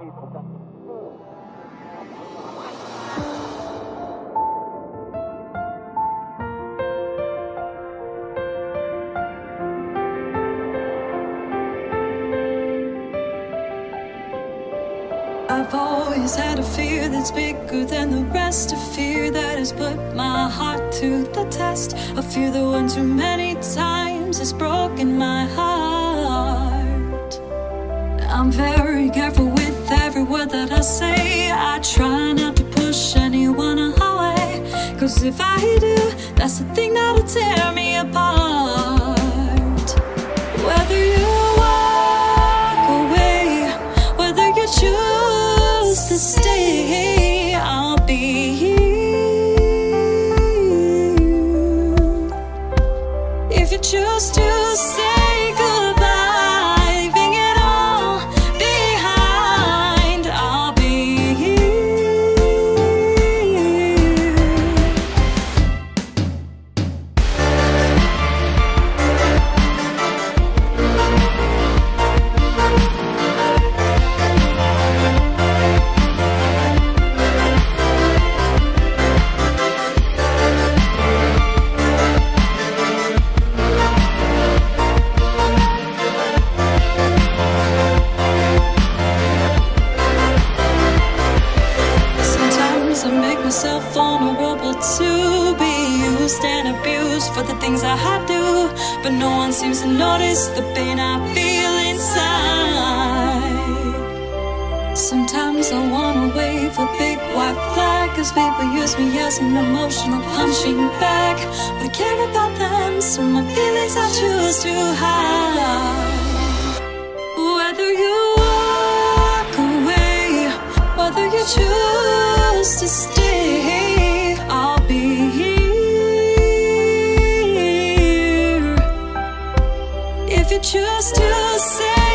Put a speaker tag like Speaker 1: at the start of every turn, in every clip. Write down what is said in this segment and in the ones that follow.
Speaker 1: I've always had a fear that's bigger than the rest. A fear that has put my heart to the test. A fear that one too many times has broken my heart. I'm very word that I say. I try not to push anyone away. Cause if I do, that's the thing that'll tear me apart. To be used and abused for the things I do. But no one seems to notice the pain I feel inside. Sometimes I wanna wave a big white flag Cause people use me as an emotional punching bag But I care about them, so my feelings I choose to hide Whether you walk away, whether you choose to stay, If you choose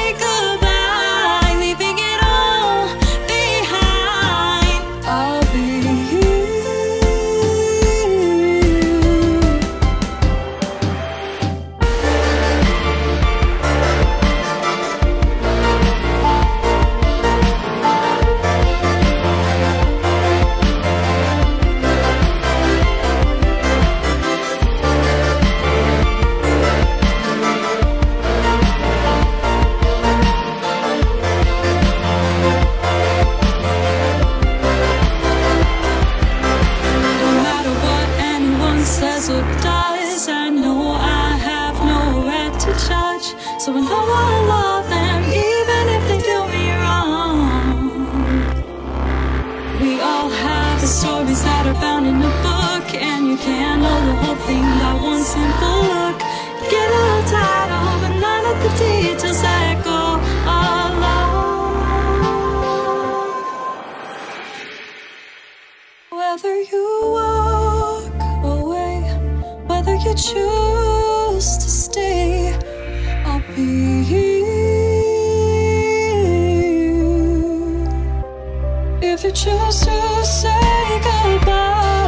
Speaker 1: So I know I love them, even if they do me wrong. We all have the stories that are bound in a book, and you can't know the whole thing by one simple look. Get a title, but none of the details that go. Whether you walk away, whether you choose to stay. If you choose to say goodbye.